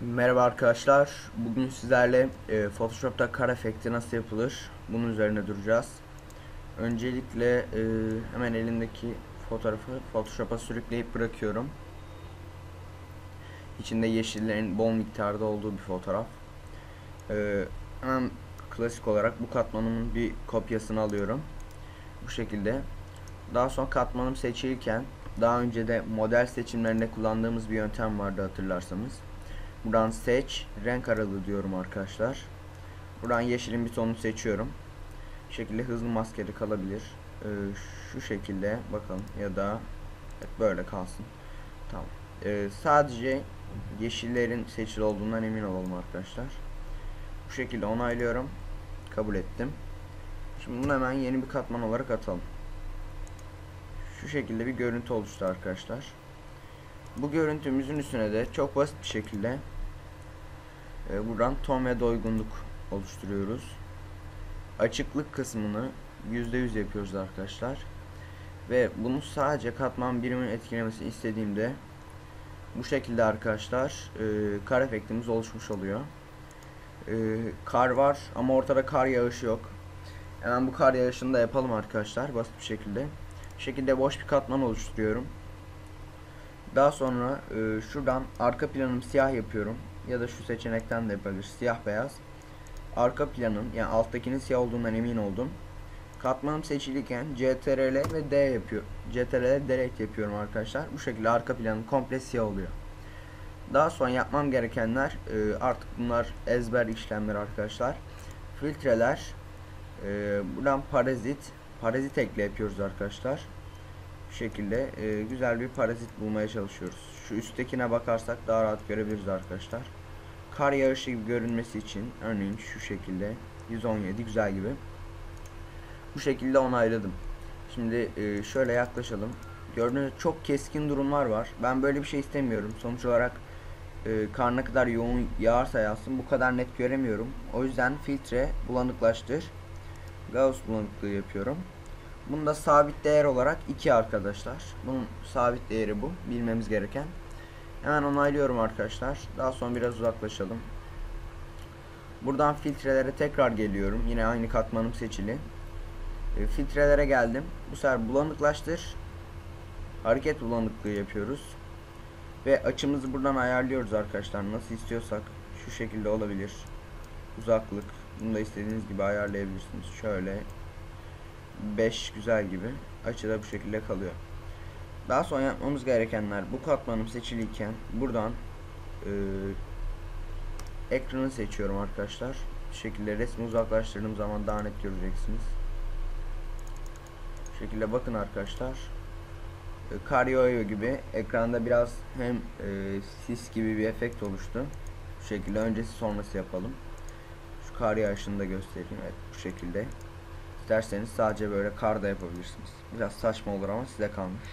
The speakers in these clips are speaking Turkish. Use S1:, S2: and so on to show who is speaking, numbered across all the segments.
S1: Merhaba arkadaşlar. Bugün sizlerle e, Photoshop'ta kar efekti nasıl yapılır? Bunun üzerine duracağız. Öncelikle e, hemen elimdeki fotoğrafı Photoshop'a sürükleyip bırakıyorum. İçinde yeşillerin bol miktarda olduğu bir fotoğraf. E, hemen klasik olarak bu katmanımın bir kopyasını alıyorum. Bu şekilde. Daha sonra katmanım seçilirken daha önce de model seçimlerinde kullandığımız bir yöntem vardı hatırlarsanız. Buradan seç, renk aralığı diyorum arkadaşlar. Buradan yeşilin bir tonunu seçiyorum. Bu şekilde hızlı maskeli kalabilir. Ee, şu şekilde bakalım ya da böyle kalsın. Tamam. Ee, sadece yeşillerin seçili olduğundan emin olalım arkadaşlar. Bu şekilde onaylıyorum. Kabul ettim. Şimdi bunu hemen yeni bir katman olarak atalım. Şu şekilde bir görüntü oluştu arkadaşlar. Bu görüntümüzün üstüne de çok basit bir şekilde e, buradan ton ve doygunluk oluşturuyoruz. Açıklık kısmını %100 yapıyoruz arkadaşlar. Ve bunu sadece katman birimin etkilemesini istediğimde bu şekilde arkadaşlar e, kar efektimiz oluşmuş oluyor. E, kar var ama ortada kar yağışı yok. Hemen bu kar yağışını da yapalım arkadaşlar basit bir şekilde. Bu şekilde boş bir katman oluşturuyorum. Daha sonra e, şuradan arka planım siyah yapıyorum. Ya da şu seçenekten de yapabilir. Siyah beyaz. Arka planın yani alttakinin siyah olduğundan emin oldum. Katmanım seçilirken CTRL ve D yapıyor. CTRL delete yapıyorum arkadaşlar. Bu şekilde arka planım komple siyah oluyor. Daha sonra yapmam gerekenler e, artık bunlar ezber işlemler arkadaşlar. Filtreler. E, buradan parazit. Parazit ekle yapıyoruz arkadaşlar. Bu şekilde e, güzel bir parazit bulmaya çalışıyoruz. Şu üsttekine bakarsak daha rahat görebiliriz arkadaşlar. Kar yağışı gibi görünmesi için örneğin şu şekilde 117 güzel gibi. Bu şekilde onayladım. Şimdi e, şöyle yaklaşalım. Gördüğünüz çok keskin durumlar var. Ben böyle bir şey istemiyorum. Sonuç olarak e, kar ne kadar yoğun yağarsa yağsın bu kadar net göremiyorum. O yüzden filtre bulanıklaştır. Gauss bulanıklığı yapıyorum. Bunda sabit değer olarak 2 arkadaşlar. Bunun sabit değeri bu. Bilmemiz gereken. Hemen onaylıyorum arkadaşlar. Daha sonra biraz uzaklaşalım. Buradan filtrelere tekrar geliyorum. Yine aynı katmanım seçili. E, filtrelere geldim. Bu sefer bulanıklaştır. Hareket bulanıklığı yapıyoruz. Ve açımızı buradan ayarlıyoruz arkadaşlar. Nasıl istiyorsak şu şekilde olabilir. Uzaklık. Bunu da istediğiniz gibi ayarlayabilirsiniz. Şöyle 5 güzel gibi. Açı da bu şekilde kalıyor. Daha sonra yapmamız gerekenler bu katmanım seçiliyken buradan e, ekranı seçiyorum arkadaşlar. Bu şekilde resmi uzaklaştırdığım zaman daha net göreceksiniz. Bu şekilde bakın arkadaşlar. E, kar yağıyor gibi ekranda biraz hem e, sis gibi bir efekt oluştu. Bu şekilde öncesi sonrası yapalım. Şu kar yağışını da göstereyim. Evet bu şekilde. İsterseniz sadece böyle kar da yapabilirsiniz. Biraz saçma olur ama size kalmış.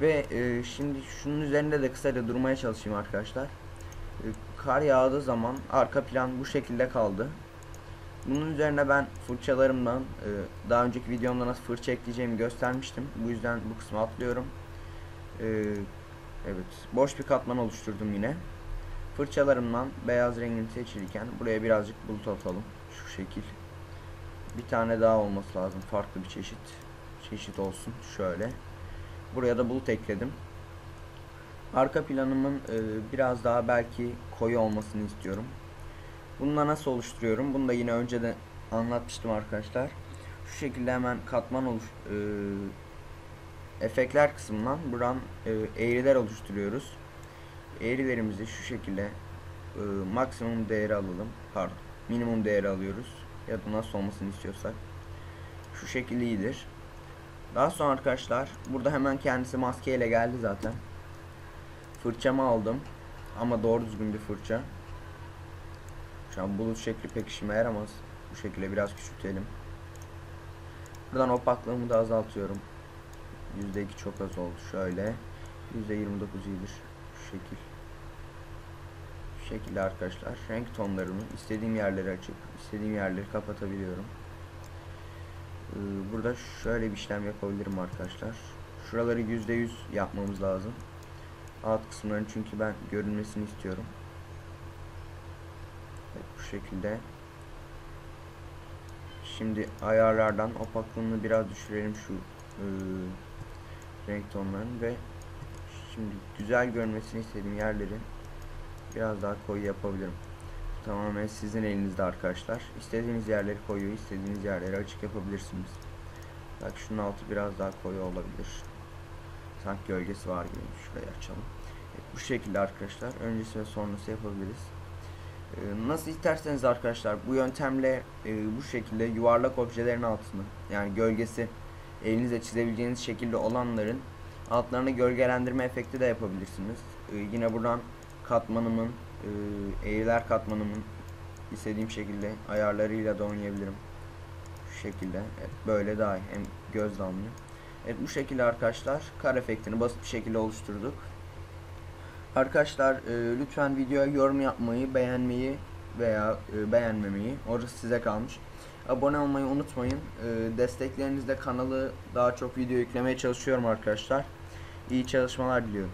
S1: Ve e, şimdi şunun üzerinde de kısaca durmaya çalışayım arkadaşlar. E, kar yağdığı zaman arka plan bu şekilde kaldı. Bunun üzerine ben fırçalarımdan e, daha önceki videomda nasıl fırça ekleyeceğimi göstermiştim. Bu yüzden bu kısmı atlıyorum. E, evet boş bir katman oluşturdum yine. Fırçalarımdan beyaz rengini seçilirken buraya birazcık bulut atalım. Şu şekil. Bir tane daha olması lazım. Farklı bir çeşit. Çeşit olsun. Şöyle. Buraya da bulut ekledim. Arka planımın e, biraz daha belki koyu olmasını istiyorum. Bununla nasıl oluşturuyorum? Bunu da yine önceden anlatmıştım arkadaşlar. Şu şekilde hemen katman oluş e, efektler kısmından buradan e, eğriler oluşturuyoruz. Eğrilerimizi şu şekilde e, maksimum değeri alalım. Pardon. Minimum değeri alıyoruz. Ya da nasıl olmasını istiyorsak. Şu şekilde iyidir. Daha sonra arkadaşlar burada hemen kendisi maskeyle geldi zaten. Fırçamı aldım. Ama doğru düzgün bir fırça. Şu an bulut şekli pek işime yaramaz. Bu şekilde biraz küçültelim. Buradan opaklığımı da azaltıyorum. %2 çok az oldu. Şöyle. %29 iyidir. Şu şekil. Şekilde arkadaşlar. Renk tonlarımı istediğim yerleri açıp istediğim yerleri kapatabiliyorum. Ee, burada şöyle bir işlem yapabilirim arkadaşlar. Şuraları %100 yapmamız lazım. Alt kısımların çünkü ben görünmesini istiyorum. Evet, bu şekilde. Şimdi ayarlardan opaklığını biraz düşürelim şu e, renk tonlarını ve şimdi güzel görmesini istediğim yerleri biraz daha koyu yapabilirim. Tamamen sizin elinizde arkadaşlar. İstediğiniz yerleri koyu, istediğiniz yerleri açık yapabilirsiniz. Bak şunun altı biraz daha koyu olabilir. Sanki gölgesi var gibi. Şurayı açalım. Evet, bu şekilde arkadaşlar. Öncesi ve sonrası yapabiliriz. Ee, nasıl isterseniz arkadaşlar bu yöntemle e, bu şekilde yuvarlak objelerin altını yani gölgesi elinizle çizebileceğiniz şekilde olanların altlarına gölgelendirme efekti de yapabilirsiniz. Ee, yine buradan katmanımın e, eğriler katmanımın istediğim şekilde ayarlarıyla da oynayabilirim. Şu şekilde. Evet, böyle daha iyi. Hem göz damlıyor. Evet bu şekilde arkadaşlar kar efektini basit bir şekilde oluşturduk. Arkadaşlar e, lütfen videoya yorum yapmayı, beğenmeyi veya e, beğenmemeyi orası size kalmış. Abone olmayı unutmayın. E, desteklerinizle kanalı daha çok video yüklemeye çalışıyorum arkadaşlar. İyi çalışmalar diliyorum.